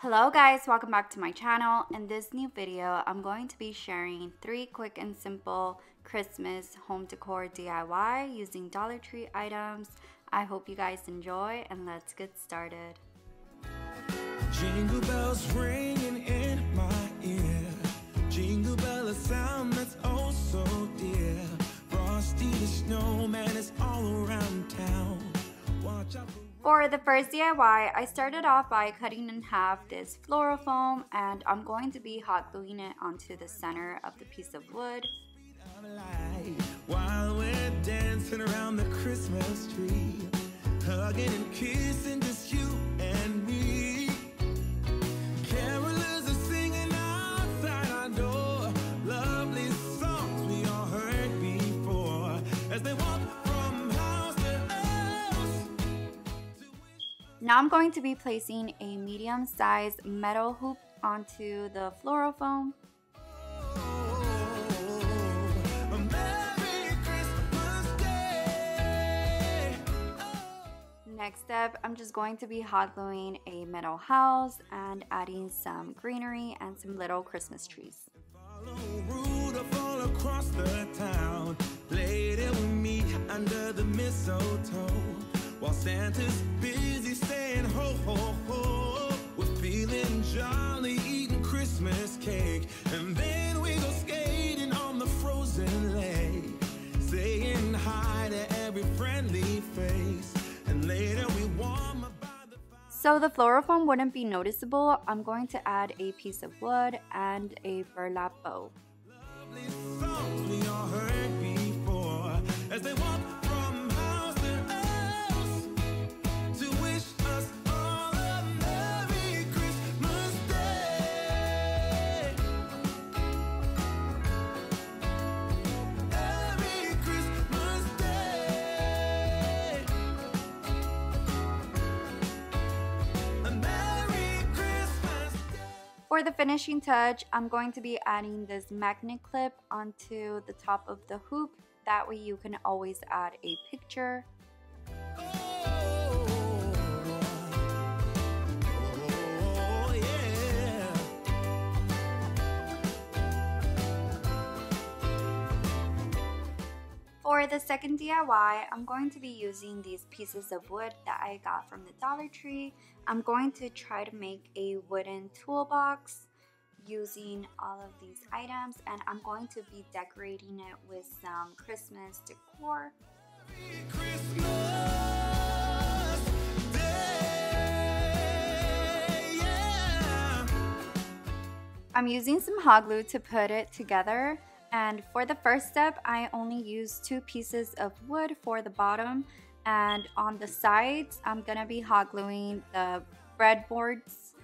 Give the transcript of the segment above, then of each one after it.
Hello guys, welcome back to my channel. In this new video, I'm going to be sharing three quick and simple Christmas home decor DIY using Dollar Tree items. I hope you guys enjoy and let's get started. Jingle bells ringing for the first DIY, I started off by cutting in half this floral foam and I'm going to be hot gluing it onto the center of the piece of wood. While we're dancing around the Christmas tree, hugging and kissing just you Now I'm going to be placing a medium-sized metal hoop onto the floral foam. Next step, I'm just going to be hot gluing a metal house and adding some greenery and some little Christmas trees. under the mistletoe while Santa's busy saying ho ho ho. We're feeling jolly, eating Christmas cake, and then we go skating on the frozen lake, saying hi to every friendly face, and later we warm up. So the floral foam wouldn't be noticeable. I'm going to add a piece of wood and a burlap bow. For the finishing touch, I'm going to be adding this magnet clip onto the top of the hoop. That way you can always add a picture For the second DIY, I'm going to be using these pieces of wood that I got from the Dollar Tree. I'm going to try to make a wooden toolbox using all of these items and I'm going to be decorating it with some Christmas decor. I'm using some hot glue to put it together and for the first step, I only use two pieces of wood for the bottom. And on the sides, I'm gonna be hot gluing the breadboards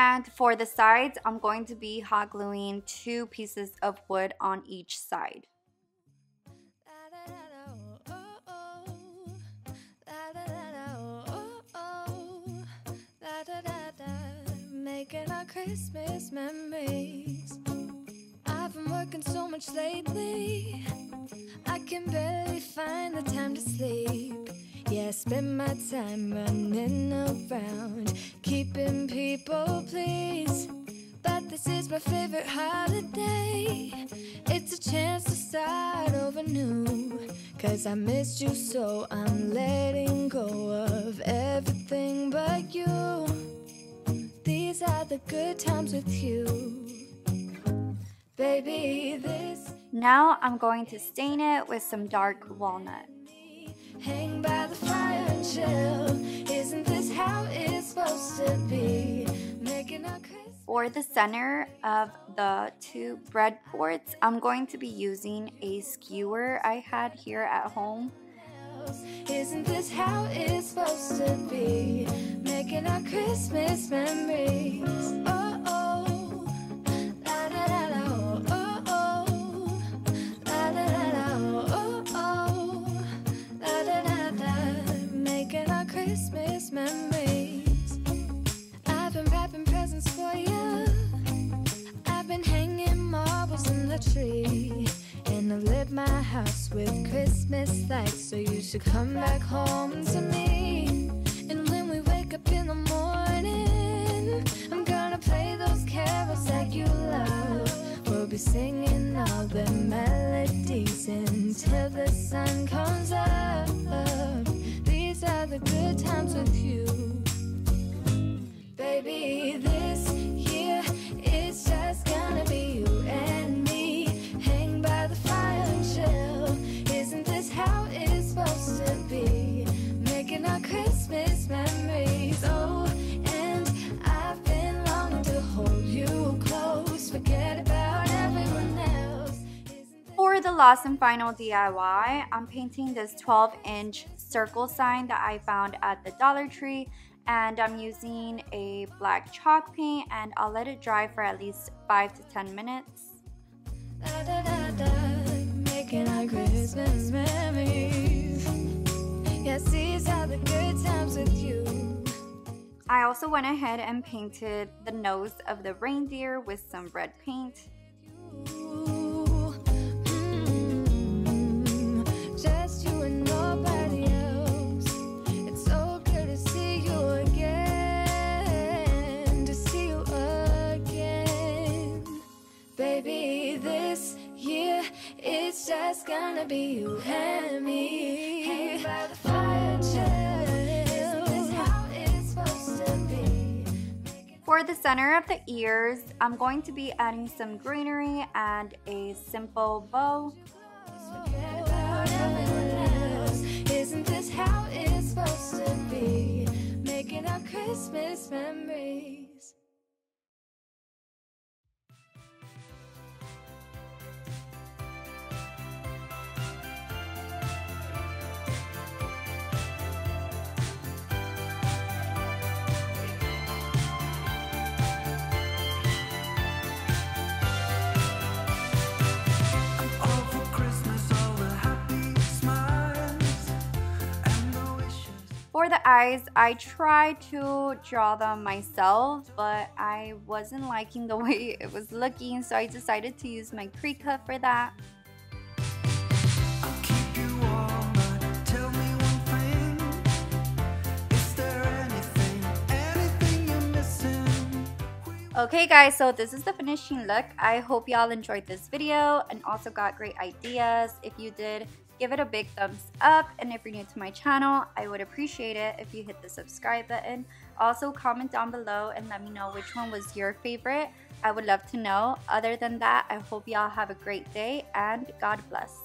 And for the sides, I'm going to be hot gluing two pieces of wood on each side. Making our Christmas memories. I've been working so much lately, I can barely find the time to sleep. Yeah, I spend my time running around, keeping people pleased. But this is my favorite holiday. It's a chance to start over new. Cause I missed you, so I'm letting go of everything but you. These are the good times with you. Baby, this. Now I'm going to stain it with some dark walnut. Hang by the fire and chill. Isn't this how it's supposed to be? Making a For the center of the two breadboards, I'm going to be using a skewer I had here at home. Isn't this how it's supposed to be? Making our Christmas memories. Oh. look at our Christmas memories. I've been wrapping presents for you. I've been hanging marbles in the tree. And I lit my house with Christmas lights. So you should come back home to me. Last and final DIY, I'm painting this 12 inch circle sign that I found at the Dollar Tree and I'm using a black chalk paint and I'll let it dry for at least 5 to 10 minutes. Da, da, da, da, making our Christmas memories. Yes, these are the good times with you. I also went ahead and painted the nose of the reindeer with some red paint. Gonna be you and me. Hang by the fire? For the center of the ears, I'm going to be adding some greenery and a simple bow. Christmas memories. The eyes, I tried to draw them myself, but I wasn't liking the way it was looking, so I decided to use my Cricut for that. I'll keep you warm, but tell me one thing. Is there anything, anything you're missing? Okay guys, so this is the finishing look. I hope y'all enjoyed this video and also got great ideas. If you did, give it a big thumbs up. And if you're new to my channel, I would appreciate it if you hit the subscribe button. Also comment down below and let me know which one was your favorite. I would love to know. Other than that, I hope y'all have a great day and God bless.